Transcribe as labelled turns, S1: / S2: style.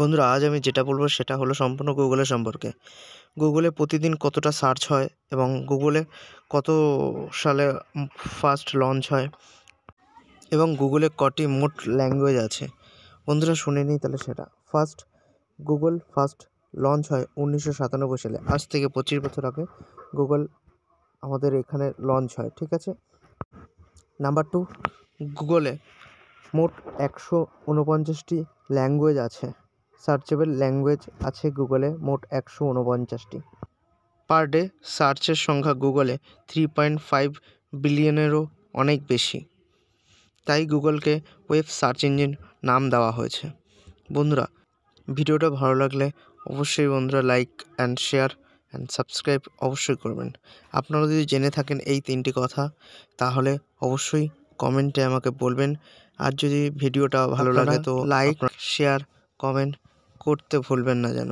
S1: বন্ধুরা, আজ আমি যেটা বলব সেটা হলো সম্পূর্ণ গুগলের সম্পর্কে। গুগলে প্রতিদিন কতটা সার্চ হয় এবং গুগলে কত সালে ফার্স্ট লঞ্চ হয় এবং গুগলে কটি মোট ল্যাঙ্গুয়েজ আছে। বন্ধুরা, শুনে নিই তাহলে সেটা। ফার্স্ট, গুগল ফার্স্ট লঞ্চ হয় উনিশশো সাতানব্বই সালে। আজ থেকে পঁচিশ বছর আগে গুগল আমাদের এখানে লঞ্চ হয়, ঠিক আছে? নাম্বার টু, গুগলে মোট একশো উনপঞ্চাশটি ল্যাঙ্গুয়েজ আছে। সার্চেবল ল্যাঙ্গুয়েজ আছে গুগলে মোট একশো উনপঞ্চাশটি পার ডে সার্চের সংখ্যা গুগলে থ্রি পয়েন্ট ফাইভ বিলিয়নেরও অনেক বেশি। তাই গুগলকে ওয়েব সার্চ ইঞ্জিন নাম দেওয়া হয়েছে। বন্ধুরা ভিডিওটা ভালো লাগলে অবশ্যই বন্ধুরা like and share and subscribe অবশ্যই করবেন। আপনারা যদি জেনে থাকেন এই তিনটি কথা তাহলে অবশ্যই কমেন্টে আমাকে বলবেন। আর যদি ভিডিওটা ভালো লাগে তো লাইক শেয়ার কমেন্ট করতে ভুলবেন না যেন।